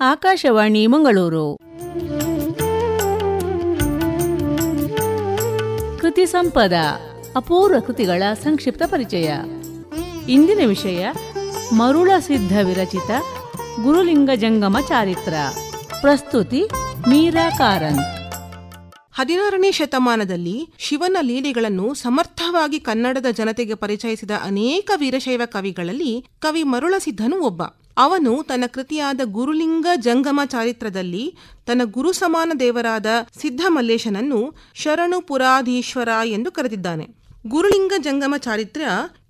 ಆಕಾಶವಾಣಿ ಮಂಗಳೂರು. ಕೃತಿ ಸಂಪದ, ಅಪೂರ್ವ ಕೃತಿಗಳ ಸಂಕ್ಷಿಪ್ತ ಪರಿಚಯ. ಇಂದಿನ ವಿಷಯ, ಮರುಳ ಸಿದ್ಧ ವಿರಚಿತ ಗುರುಲಿಂಗ ಜಂಗಮ ಚಾರಿತ್ರ. ಪ್ರಸ್ತುತಿ, ಮೀರಾ ಕಾರನ್ ಹದಿನಾರನೇ ಶತಮಾನದಲ್ಲಿ ಶಿವನ ಲೀಲೆಗಳನ್ನು ಸಮರ್ಥವಾಗಿ ಕನ್ನಡದ ಜನತೆಗೆ ಪರಿಚಯಿಸಿದ ಅನೇಕ ವೀರಶೈವ ಕವಿಗಳಲ್ಲಿ ಕವಿ ಮರುಳಸಿದ್ಧನು ಒಬ್ಬ. ಅವನು ತನ್ನ ಕೃತಿಯಾದ ಗುರುಲಿಂಗ ಜಂಗಮ ಚಾರಿತ್ರದಲ್ಲಿ ತನ್ನ ಗುರು ಸಮಾನ ದೇವರಾದ ಸಿದ್ಧಮಲ್ಲೇಶನನ್ನು ಶರಣು ಪುರಾಧೀಶ್ವರ ಎಂದು ಕರೆದಿದ್ದಾನೆ. ಗುರುಲಿಂಗ ಜಂಗಮ ಚಾರಿತ್ರ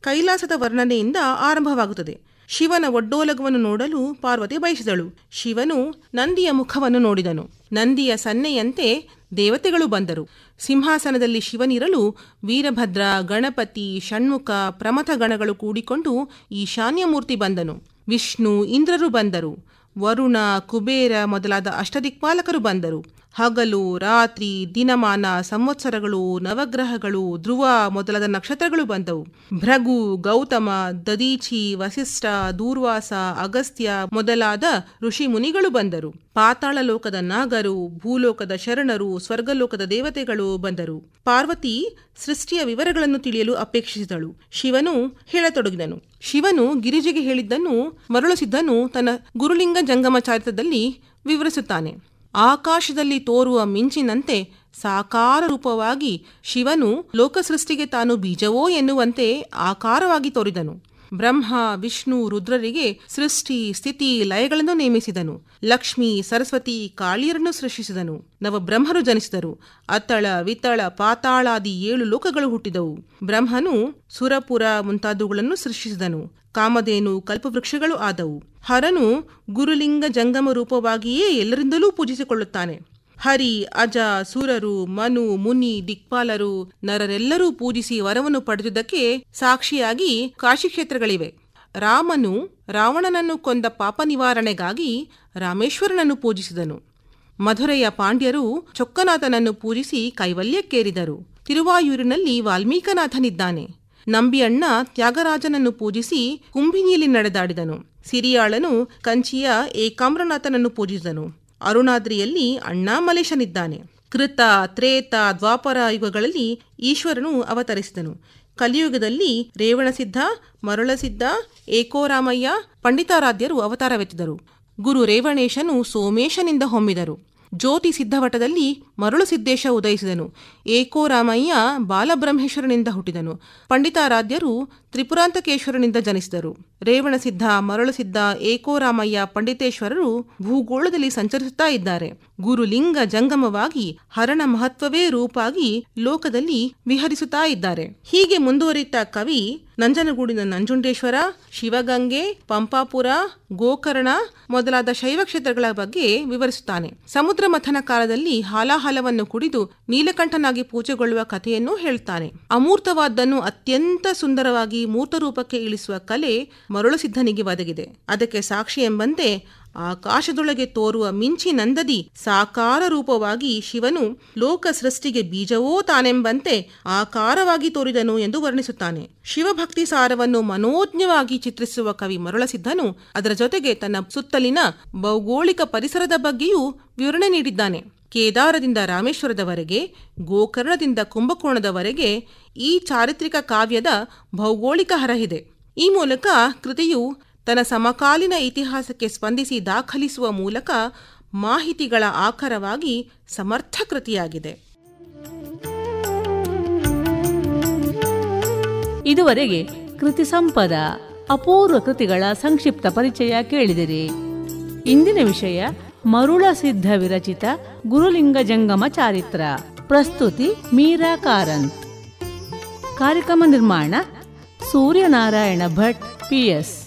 ಕೈಲಾಸದ ವರ್ಣನೆಯಿಂದ ಆರಂಭವಾಗುತ್ತದೆ. ಶಿವನ ಒಡ್ಡೋಲಗವನ್ನು ನೋಡಲು ಪಾರ್ವತಿ ಬಯಸಿದಳು. ಶಿವನು ನಂದಿಯ ಮುಖವನ್ನು ನೋಡಿದನು. ನಂದಿಯ ಸನ್ನೆಯಂತೆ ದೇವತೆಗಳು ಬಂದರು. ಸಿಂಹಾಸನದಲ್ಲಿ ಶಿವನಿರಲು ವೀರಭದ್ರ, ಗಣಪತಿ, ಷಣ್ಮುಖ ಪ್ರಮಥ ಗಣಗಳು ಕೂಡಿಕೊಂಡು ಈಶಾನ್ಯಮೂರ್ತಿ ಬಂದನು. ವಿಷ್ಣು ಇಂದ್ರರು ಬಂದರು. ವರುಣ ಕುಬೇರ ಮೊದಲಾದ ಅಷ್ಟದಿಕ್ಪಾಲಕರು ಬಂದರು. ಹಗಲು, ರಾತ್ರಿ, ದಿನಮಾನ, ಸಂವತ್ಸರಗಳು, ನವಗ್ರಹಗಳು, ಧ್ರುವ ಮೊದಲಾದ ನಕ್ಷತ್ರಗಳು ಬಂದವು. ಭೃಗು, ಗೌತಮ ದದೀಚಿ ವಸಿಷ್ಠ, ದೂರ್ವಾಸ, ಅಗಸ್ತ್ಯ ಮೊದಲಾದ ಋಷಿ ಮುನಿಗಳು ಬಂದರು. ಪಾತಾಳ ಲೋಕದ ನಾಗರು, ಭೂಲೋಕದ ಶರಣರು, ಸ್ವರ್ಗಲೋಕದ ದೇವತೆಗಳು ಬಂದರು. ಪಾರ್ವತಿ ಸೃಷ್ಟಿಯ ವಿವರಗಳನ್ನು ತಿಳಿಯಲು ಅಪೇಕ್ಷಿಸಿದಳು. ಶಿವನು ಹೇಳತೊಡಗಿದನು. ಶಿವನು ಗಿರಿಜೆಗೆ ಹೇಳಿದ್ದನ್ನು ಮರಳುಸಿದ್ದನು ತನ್ನ ಗುರುಲಿಂಗ ಜಂಗಮ ಚಾರಿತ್ರದಲ್ಲಿ ವಿವರಿಸುತ್ತಾನೆ. ಆಕಾಶದಲ್ಲಿ ತೋರುವ ಮಿಂಚಿನಂತೆ ಸಾಕಾರ ರೂಪವಾಗಿ ಶಿವನು ಲೋಕಸೃಷ್ಟಿಗೆ ತಾನು ಬೀಜವೋ ಎನ್ನುವಂತೆ ಆಕಾರವಾಗಿ ತೋರಿದನು. ಬ್ರಹ್ಮ, ವಿಷ್ಣು, ರುದ್ರರಿಗೆ ಸೃಷ್ಟಿ, ಸ್ಥಿತಿ ಲಯಗಳನ್ನು ನೇಮಿಸಿದನು. ಲಕ್ಷ್ಮಿ, ಸರಸ್ವತಿ, ಕಾಳಿಯರನ್ನು ಸೃಷ್ಟಿಸಿದನು. ನವಬ್ರಹ್ಮರು ಜನಿಸಿದರು. ಅತ್ತಳ ವಿತ್ತಳ ಪಾತಾಳಾದಿ ಏಳು ಲೋಕಗಳು ಹುಟ್ಟಿದವು. ಬ್ರಹ್ಮನು ಸುರಪುರ ಮುಂತಾದವುಗಳನ್ನು ಸೃಷ್ಟಿಸಿದನು. ಕಾಮಧೇನು, ಕಲ್ಪವೃಕ್ಷಗಳು ಆದವು. ಹರನು ಗುರುಲಿಂಗ ಜಂಗಮ ರೂಪವಾಗಿಯೇ ಎಲ್ಲರಿಂದಲೂ ಪೂಜಿಸಿಕೊಳ್ಳುತ್ತಾನೆ. ಹರಿ, ಅಜ, ಸುರರು, ಮನು, ಮುನಿ, ದಿಕ್ಪಾಲರು ನರರೆಲ್ಲರೂ ಪೂಜಿಸಿ ವರವನ್ನು ಪಡೆದುದಕ್ಕೆ ಸಾಕ್ಷಿಯಾಗಿ ಕಾಶಿಕ್ಷೇತ್ರಗಳಿವೆ ರಾಮನು ರಾವಣನನ್ನು ಕೊಂದ ಪಾಪ ನಿವಾರಣೆಗಾಗಿ ರಾಮೇಶ್ವರನನ್ನು ಪೂಜಿಸಿದನು. ಮಧುರೆಯ ಪಾಂಡ್ಯರು ಚೊಕ್ಕನಾಥನನ್ನು ಪೂಜಿಸಿ ಕೈವಲ್ಯಕ್ಕೇರಿದರು. ತಿರುವಾಯೂರಿನಲ್ಲಿ ವಾಲ್ಮೀಕನಾಥನಿದ್ದಾನೆ. ನಂಬಿಯಣ್ಣ ತ್ಯಾಗರಾಜನನ್ನು ಪೂಜಿಸಿ ಕುಂಭಿನಿಯಲ್ಲಿ ನಡೆದಾಡಿದನು. ಸಿರಿಯಾಳನು ಕಂಚಿಯ ಏಕಾಮ್ರನಾಥನನ್ನು ಪೂಜಿಸಿದನು. ಅರುಣಾದ್ರಿಯಲ್ಲಿ ಅಣ್ಣಾಮಲೇಶನಿದ್ದಾನೆ. ಕೃತ, ತ್ರೇತ, ದ್ವಾಪರ ಯುಗಗಳಲ್ಲಿ ಈಶ್ವರನು ಅವತರಿಸಿದನು. ಕಲಿಯುಗದಲ್ಲಿ ರೇವಣಸಿದ್ಧ, ಮರುಳಸಿದ್ಧ, ಏಕೋರಾಮಯ್ಯ, ಪಂಡಿತಾರಾಧ್ಯರು ಅವತಾರವೆತ್ತಿದರು. ಗುರು ರೇವಣೇಶನು ಸೋಮೇಶನಿಂದ ಹೊಮ್ಮಿದರು. ಜ್ಯೋತಿ ಸಿದ್ಧವಟದಲ್ಲಿ ಮರುಳು ಸಿದ್ದೇಶ ಉದಯಿಸಿದನು. ಏಕೋರಾಮಯ್ಯ ಬಾಲಬ್ರಹ್ಮೇಶ್ವರನಿಂದ ಹುಟ್ಟಿದನು. ಪಂಡಿತಾರಾಧ್ಯರು ತ್ರಿಪುರಾಂತಕೇಶ್ವರನಿಂದ ಜನಿಸಿದರು. ರೇವಣಸಿದ್ಧ ಮರಳುಸಿದ್ಧ ಏಕೋರಾಮಯ್ಯ ಪಂಡಿತೇಶ್ವರರು ಭೂಗೋಳದಲ್ಲಿ ಸಂಚರಿಸುತ್ತಾ ಇದ್ದಾರೆ. ಗುರುಲಿಂಗ ಜಂಗಮವಾಗಿ ಹರಣ ಮಹತ್ವವೇ ರೂಪಾಗಿ ಲೋಕದಲ್ಲಿ ವಿಹರಿಸುತ್ತಾ ಇದ್ದಾರೆ. ಹೀಗೆ ಮುಂದುವರಿತ ಕವಿ ನಂಜನಗೂಡಿನ ನಂಜುಂಡೇಶ್ವರ, ಶಿವಗಂಗೆ, ಪಂಪಾಪುರ, ಗೋಕರ್ಣ ಮೊದಲಾದ ಶೈವ ಕ್ಷೇತ್ರಗಳ ಬಗ್ಗೆ ವಿವರಿಸುತ್ತಾನೆ. ಸಮುದ್ರ ಮಥನ ಕಾಲದಲ್ಲಿ ಹಾಲಾಹಲವನ್ನು ಕುಡಿದು ನೀಲಕಂಠನಾಗಿ ಪೂಜೆಗೊಳ್ಳುವ ಕಥೆಯನ್ನು ಹೇಳ್ತಾನೆ. ಅಮೂರ್ತವಾದ್ದನ್ನು ಅತ್ಯಂತ ಸುಂದರವಾಗಿ ಮೂರ್ತ ರೂಪಕ್ಕೆ ಇಳಿಸುವ ಕಲೆ ಮರುಳಸಿದ್ಧನಿಗೆ ಒದಗಿದೆ. ಅದಕ್ಕೆ ಸಾಕ್ಷಿ ಎಂಬಂತೆ ಆಕಾಶದೊಳಗೆ ತೋರುವ ಮಿಂಚಿ ನಂದದಿ ಸಾಕಾರ ರೂಪವಾಗಿ ಶಿವನು ಲೋಕ ಸೃಷ್ಟಿಗೆ ಬೀಜವೋ ತಾನೆಂಬಂತೆ ಆಕಾರವಾಗಿ ತೋರಿದನು ಎಂದು ವರ್ಣಿಸುತ್ತಾನೆ. ಶಿವಭಕ್ತಿ ಸಾರವನ್ನು ಮನೋಜ್ಞವಾಗಿ ಚಿತ್ರಿಸುವ ಕವಿ ಮರುಳಸಿದ್ಧನು. ಅದರ ಜೊತೆಗೆ ತನ್ನ ಸುತ್ತಲಿನ ಭೌಗೋಳಿಕ ಪರಿಸರದ ಬಗ್ಗೆಯೂ ವಿವರಣೆ ನೀಡಿದ್ದಾನೆ. ಕೇದಾರದಿಂದ ರಾಮೇಶ್ವರದವರೆಗೆ, ಗೋಕರ್ಣದಿಂದ ಕುಂಭಕೋಣದವರೆಗೆ ಈ ಚಾರಿತ್ರಿಕ ಕಾವ್ಯದ ಭೌಗೋಳಿಕ ಹರಹಿದೆ. ಈ ಮೂಲಕ ಕೃತಿಯು ತನ್ನ ಸಮಕಾಲೀನ ಇತಿಹಾಸಕ್ಕೆ ಸ್ಪಂದಿಸಿ ದಾಖಲಿಸುವ ಮೂಲಕ ಮಾಹಿತಿಗಳ ಆಕರವಾಗಿ ಸಮರ್ಥ ಕೃತಿಯಾಗಿದೆ ಇದುವರೆಗೆ ಕೃತಿ ಸಂಪದ, ಅಪೂರ್ವ ಕೃತಿಗಳ ಸಂಕ್ಷಿಪ್ತ ಪರಿಚಯ ಕೇಳಿದಿರಿ. ಇಂದಿನ ವಿಷಯ ಮರುಳ ಸಿದ್ಧ ವಿರಚಿತ ಗುರುಲಿಂಗ ಜಂಗಮ ಚಾರಿತ್ರ. ಪ್ರಸ್ತುತಿ ಮೀರಾ ಕಾರಂತ್ ಕಾರ್ಯಕ್ರಮ ನಿರ್ಮಾಣ ಸೂರ್ಯನಾರಾಯಣ ಭಟ್ ಪಿಎಸ್